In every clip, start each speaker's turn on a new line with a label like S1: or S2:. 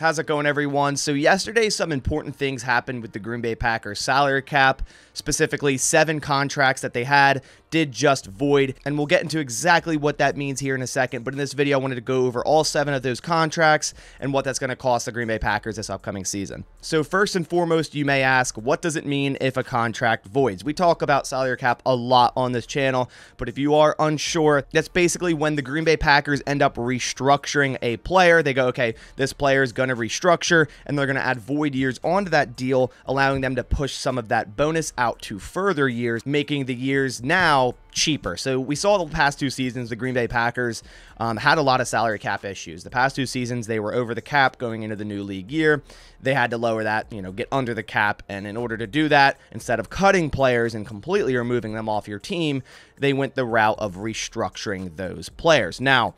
S1: How's it going, everyone? So, yesterday, some important things happened with the Green Bay Packers salary cap. Specifically, seven contracts that they had did just void, and we'll get into exactly what that means here in a second. But in this video, I wanted to go over all seven of those contracts and what that's going to cost the Green Bay Packers this upcoming season. So, first and foremost, you may ask, what does it mean if a contract voids? We talk about salary cap a lot on this channel, but if you are unsure, that's basically when the Green Bay Packers end up restructuring a player. They go, okay, this player is going to restructure and they're going to add void years onto that deal, allowing them to push some of that bonus out to further years, making the years now cheaper. So we saw the past two seasons, the Green Bay Packers um, had a lot of salary cap issues. The past two seasons, they were over the cap going into the new league year. They had to lower that, you know, get under the cap. And in order to do that, instead of cutting players and completely removing them off your team, they went the route of restructuring those players. Now,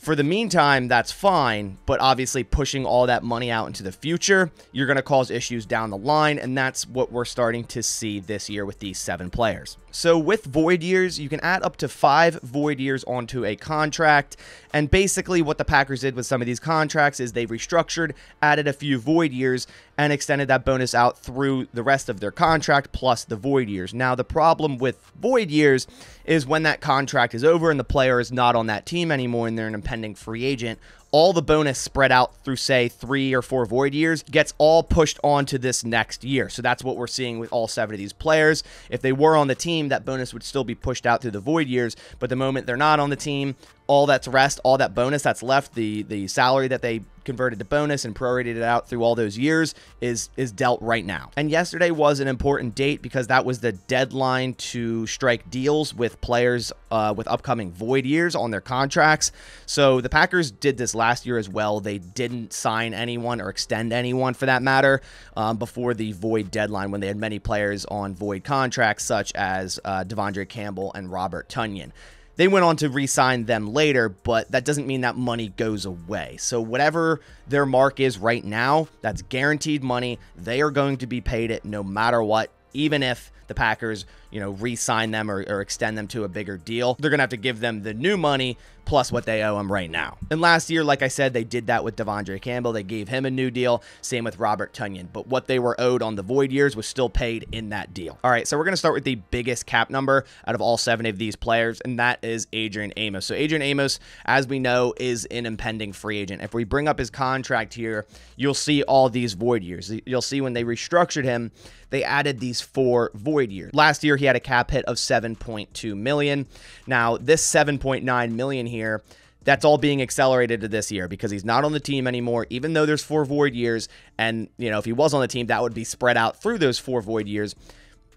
S1: for the meantime, that's fine, but obviously pushing all that money out into the future, you're going to cause issues down the line, and that's what we're starting to see this year with these seven players. So with void years, you can add up to five void years onto a contract. And basically what the Packers did with some of these contracts is they restructured, added a few void years, and extended that bonus out through the rest of their contract plus the void years. Now, the problem with void years is when that contract is over and the player is not on that team anymore and they're an impending free agent, all the bonus spread out through, say, three or four void years gets all pushed onto this next year. So that's what we're seeing with all seven of these players. If they were on the team, that bonus would still be pushed out through the void years. But the moment they're not on the team, all that's rest, all that bonus that's left, the the salary that they converted to bonus and prorated it out through all those years is is dealt right now. And yesterday was an important date because that was the deadline to strike deals with players uh, with upcoming void years on their contracts. So the Packers did this last year as well. They didn't sign anyone or extend anyone for that matter um, before the void deadline when they had many players on void contracts such as uh, De'Vondre Campbell and Robert Tonyan. They went on to re sign them later, but that doesn't mean that money goes away. So, whatever their mark is right now, that's guaranteed money. They are going to be paid it no matter what, even if the Packers, you know, re-sign them or, or extend them to a bigger deal. They're to have to give them the new money plus what they owe him right now. And last year, like I said, they did that with De'Vondre Campbell. They gave him a new deal. Same with Robert Tonyan. But what they were owed on the void years was still paid in that deal. All right, so we're going to start with the biggest cap number out of all seven of these players, and that is Adrian Amos. So Adrian Amos, as we know, is an impending free agent. If we bring up his contract here, you'll see all these void years. You'll see when they restructured him, they added these four void years. Last year, he had a cap hit of 7.2 million. Now, this 7.9 million here that's all being accelerated to this year because he's not on the team anymore, even though there's four void years. And, you know, if he was on the team, that would be spread out through those four void years.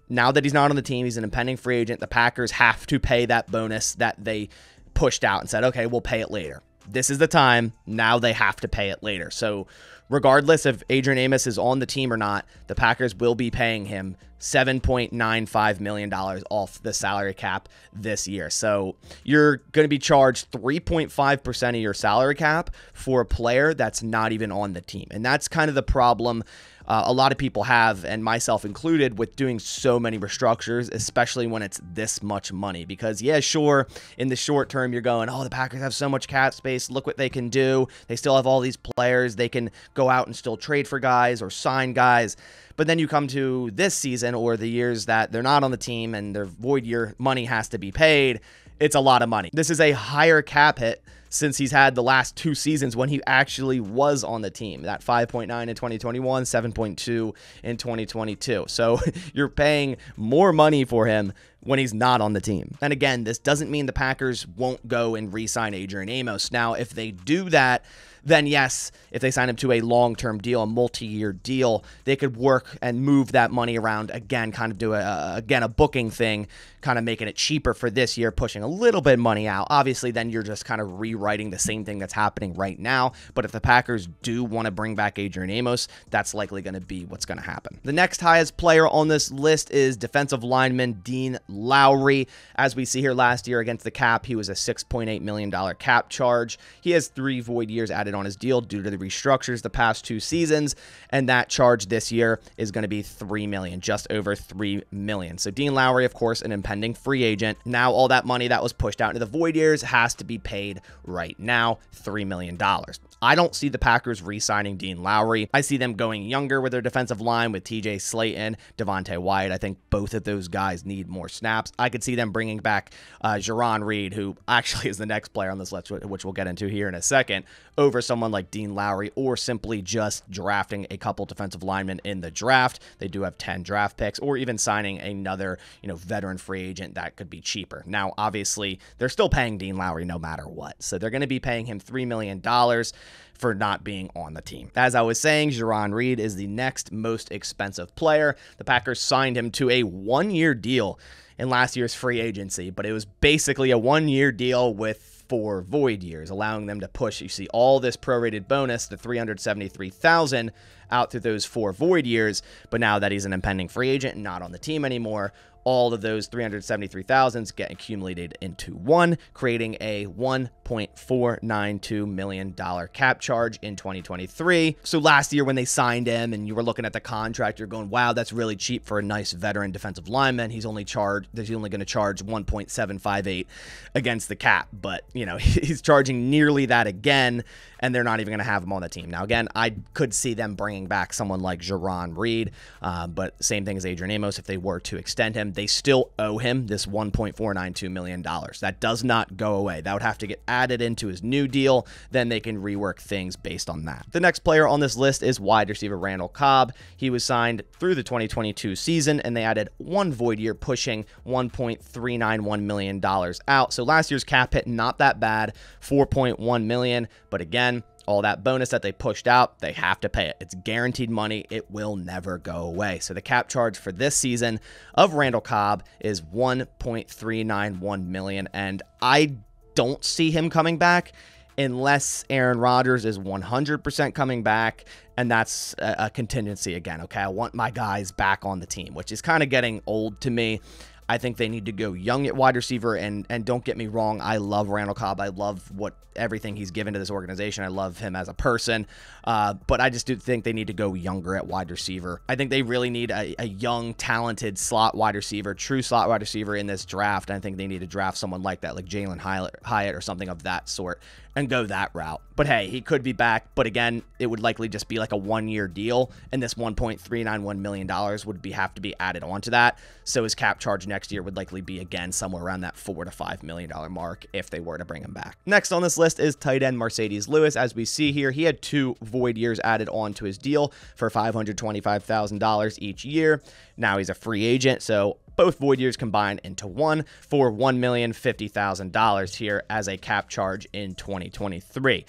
S1: Now that he's not on the team, he's an impending free agent. The Packers have to pay that bonus that they pushed out and said, okay, we'll pay it later. This is the time. Now they have to pay it later. So, regardless if Adrian Amos is on the team or not, the Packers will be paying him $7.95 million off the salary cap this year. So you're going to be charged 3.5% of your salary cap for a player that's not even on the team. And that's kind of the problem uh, a lot of people have, and myself included, with doing so many restructures, especially when it's this much money. Because, yeah, sure, in the short term, you're going, oh, the Packers have so much cap space. Look what they can do. They still have all these players. They can go out and still trade for guys or sign guys. But then you come to this season or the years that they're not on the team and their void year money has to be paid. It's a lot of money. This is a higher cap hit since he's had the last two seasons when he actually was on the team. That 5.9 in 2021, 7.2 in 2022. So you're paying more money for him when he's not on the team. And again, this doesn't mean the Packers won't go and re sign Adrian Amos. Now, if they do that, then yes, if they sign him to a long term deal, a multi year deal, they could work and move that money around again, kind of do a, again, a booking thing, kind of making it cheaper for this year, pushing a little bit money out. Obviously, then you're just kind of rewriting the same thing that's happening right now. But if the Packers do want to bring back Adrian Amos, that's likely going to be what's going to happen. The next highest player on this list is defensive lineman Dean Lowry. As we see here last year against the cap, he was a $6.8 million cap charge. He has three void years added on his deal due to the restructures the past two seasons, and that charge this year is going to be three million, just over three million. So Dean Lowry, of course, an impending free agent. Now all that money that was pushed out into the void years has to be paid right now, three million dollars. I don't see the Packers re signing Dean Lowry. I see them going younger with their defensive line with TJ Slaton, Devonte Wyatt. I think both of those guys need more snaps. I could see them bringing back uh, Jarran Reed, who actually is the next player on this list, which we'll get into here in a second, over someone like Dean Lowry, or simply just drafting a couple defensive linemen in the draft. They do have 10 draft picks, or even signing another, you know, veteran free agent that could be cheaper. Now, obviously, they're still paying Dean Lowry no matter what. So they're going to be paying him $3 million for not being on the team. As I was saying, Jarran Reed is the next most expensive player. The Packers signed him to a one year deal in last year's free agency, but it was basically a one year deal with four void years, allowing them to push, you see, all this prorated bonus, the 373,000 out through those four void years. But now that he's an impending free agent and not on the team anymore, all of those 373,000s get accumulated into one, creating a $1.492 million cap charge in 2023. So last year when they signed him and you were looking at the contract, you're going, wow, that's really cheap for a nice veteran defensive lineman. He's only charged, he's only going to charge 1.758 against the cap. But, you know, he's charging nearly that again and they're not even going to have him on the team. Now, again, I could see them bringing back someone like Jarran Reed, uh, but same thing as Adrian Amos. If they were to extend him, they still owe him this $1.492 million. That does not go away. That would have to get added into his new deal. Then they can rework things based on that. The next player on this list is wide receiver Randall Cobb. He was signed through the 2022 season, and they added one void year, pushing $1.391 million out. So last year's cap hit, not that bad, 4.1 million. But again, all that bonus that they pushed out, they have to pay it. It's guaranteed money. It will never go away. So the cap charge for this season of Randall Cobb is 1.391 million and I don't see him coming back unless Aaron Rodgers is 100% coming back and that's a, contingency again, okay? I want my guys back on the team, which is kind of getting old to me. I think they need to go young at wide receiver. And and don't get me wrong, I love Randall Cobb. I love what everything he's given to this organization. I love him as a person. Uh, but I just do think they need to go younger at wide receiver. I think they really need a, a young, talented slot wide receiver, true slot wide receiver in this draft. I think they need to draft someone like that, like Jalin Hyatt or something of that sort and go that route. But hey, he could be back. But again, it would likely just be like a one year deal, and this $1.391 million would be have to be added onto that. So his cap charge next year would likely be again somewhere around that four to five million dollar mark if they were to bring him back. Next on this list is tight end Marcedes Lewis. As we see here, he had two void years added onto his deal for $525,000 each year. Now he's a free agent, so both void years combined into one for $1,050,000 here as a cap charge in 2023.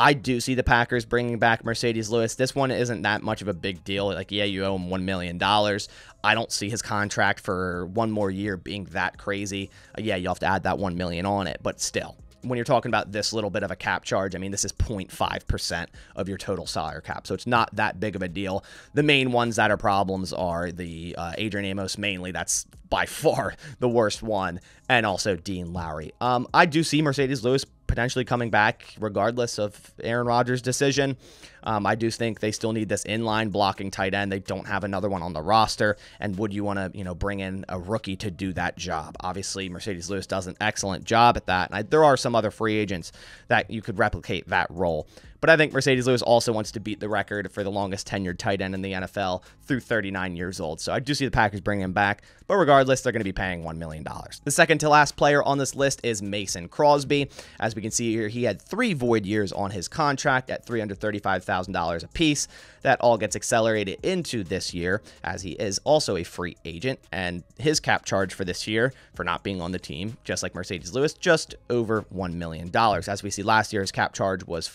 S1: I do see the Packers bringing back Marcedes Lewis. This one isn't that much of a big deal. Like, yeah, you owe him $1 million. I don't see his contract for one more year being that crazy. Uh, yeah, you'll have to add that 1 million on it, but still, when you're talking about this little bit of a cap charge, I mean, this is 0.5% of your total salary cap. So it's not that big of a deal. The main ones that are problems are the uh, Adrian Amos, mainly. That's by far the worst one. And also Dean Lowry. Um, I do see Marcedes Lewis potentially coming back regardless of Aaron Rodgers' decision. Um, I do think they still need this inline blocking tight end. They don't have another one on the roster. And would you want to, you know, bring in a rookie to do that job? Obviously, Marcedes Lewis does an excellent job at that. And I, there are some other free agents that you could replicate that role. But I think Marcedes Lewis also wants to beat the record for the longest tenured tight end in the NFL through 39 years old. So I do see the Packers bringing him back. But regardless, they're going to be paying $1 million. The second to last player on this list is Mason Crosby. As we can see here, he had three void years on his contract at $335,000 apiece. That all gets accelerated into this year as he is also a free agent. And his cap charge for this year for not being on the team, just like Marcedes Lewis, just over $1 million. As we see last year's cap charge was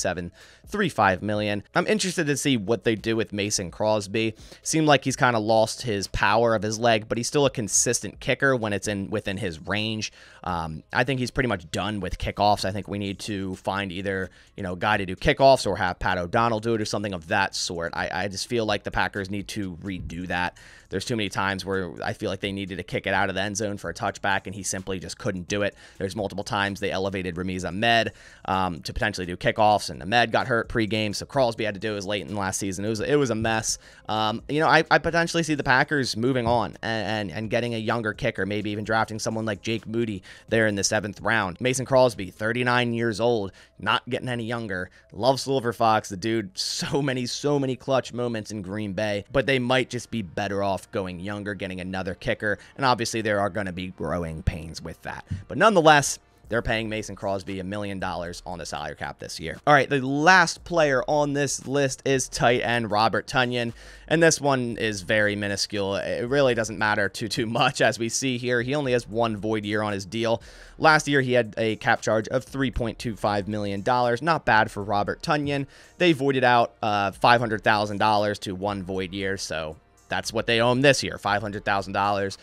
S1: 4.735 million. I'm interested to see what they do with Mason Crosby. Seemed like he's kind of lost his power of his leg, but he's still a consistent kicker when it's in within his range. Um, I think he's pretty much done with kickoffs. I think we need to find either, you know, guy to do kickoffs or have Pat O'Donnell do it or something of that sort. I, I just feel like the Packers need to redo that. There's too many times where I feel like they needed to kick it out of the end zone for a touchback, and he simply just couldn't do it. There's multiple times they elevated Ramiz Ahmed um, to potentially do kickoffs, and Ahmed got hurt pregame, so Crosby had to do it late in last season. It was it was a mess. Um, you know, I, I, potentially see the Packers moving on and, and, and getting a younger kicker, maybe even drafting someone like Jake Moody there in the seventh round. Mason Crosby, 39 years old, not getting any younger. Love Silver Fox, the dude. So many, so many clutch moments in Green Bay, but they might just be better off going younger, getting another kicker. And obviously, there are going to be growing pains with that. But nonetheless, they're paying Mason Crosby a million dollars on the salary cap this year. All right, the last player on this list is tight end Robert Tonyan, and this one is very minuscule. It really doesn't matter too too much as we see here. He only has one void year on his deal. Last year he had a cap charge of 3.25 million dollars. Not bad for Robert Tonyan. They voided out uh, $500,000 to one void year, so that's what they owe him this year, $500,000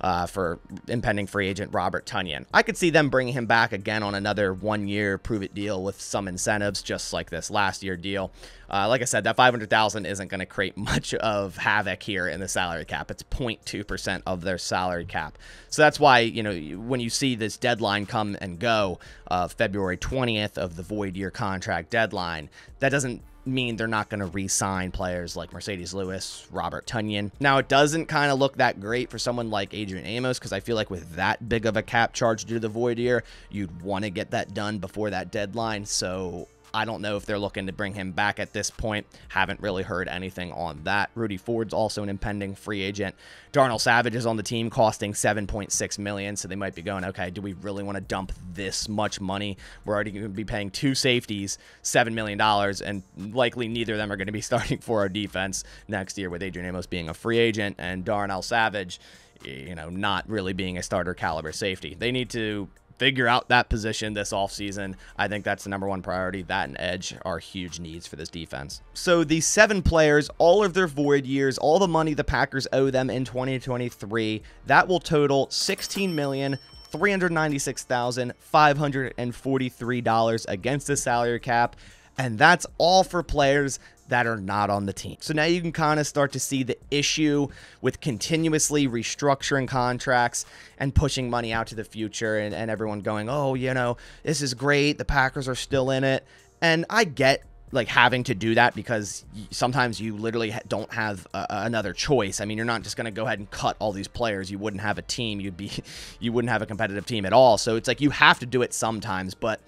S1: uh, for impending free agent Robert Tonyan. I could see them bringing him back again on another one year prove it deal with some incentives, just like this last year deal. Uh, like I said, that 500,000 isn't going to create much of havoc here in the salary cap. It's 0.2% of their salary cap. So that's why, you know, when you see this deadline come and go of uh, February 20th of the void year contract deadline, that doesn't mean they're not going to re-sign players like Marcedes Lewis, Robert Tonyan. Now, it doesn't kind of look that great for someone like Adrian Amos because I feel like with that big of a cap charge due to the void year, you'd want to get that done before that deadline. So I don't know if they're looking to bring him back at this point. Haven't really heard anything on that. Rudy Ford's also an impending free agent. Darnell Savage is on the team costing 7.6 million, so they might be going, okay, do we really want to dump this much money? We're already going to be paying two safeties, $7 million, and likely neither of them are going to be starting for our defense next year with Adrian Amos being a free agent and Darnell Savage you know, not really being a starter caliber safety. They need to figure out that position this offseason. I think that's the number one priority. That and edge are huge needs for this defense. So these seven players, all of their void years, all the money the Packers owe them in 2023, that will total 16 million. $396,543 against the salary cap. And that's all for players that are not on the team. So now you can kind of start to see the issue with continuously restructuring contracts and pushing money out to the future and, and everyone going, oh, you know, this is great. The Packers are still in it. And I get like having to do that because sometimes you literally don't have another choice. I mean, you're not just going to go ahead and cut all these players. You wouldn't have a team. You'd be you wouldn't have a competitive team at all. So it's like you have to do it sometimes, but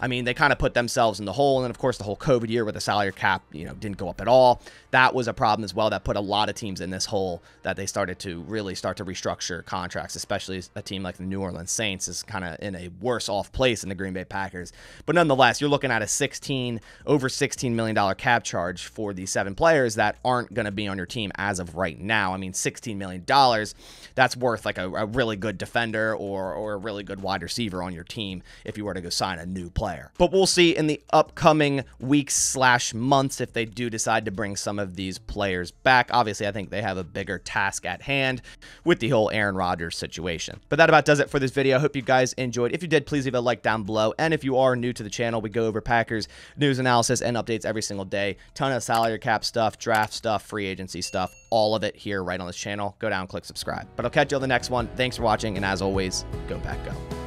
S1: I mean, they kind of put themselves in the hole. And then, of course, the whole COVID year where the salary cap, you know, didn't go up at all. That was a problem as well. That put a lot of teams in this hole that they started to really start to restructure contracts, especially a team like the New Orleans Saints is kind of in a worse off place than the Green Bay Packers. But nonetheless, you're looking at a 16 over 16 million dollar cap charge for these seven players that aren't going to be on your team as of right now. I mean, 16 million dollars, that's worth like a, a really good defender or or a really good wide receiver on your team if you were to go sign a new player player. But we'll see in the upcoming weeks slash months if they do decide to bring some of these players back. Obviously, I think they have a bigger task at hand with the whole Aaron Rodgers situation. But that about does it for this video. I hope you guys enjoyed. If you did, please leave a like down below. And if you are new to the channel, we go over Packers news analysis and updates every single day. Ton of salary cap stuff, draft stuff, free agency stuff, all of it here right on this channel. Go down, click subscribe. But I'll catch you on the next one. Thanks for watching, and as always, go Pack Go.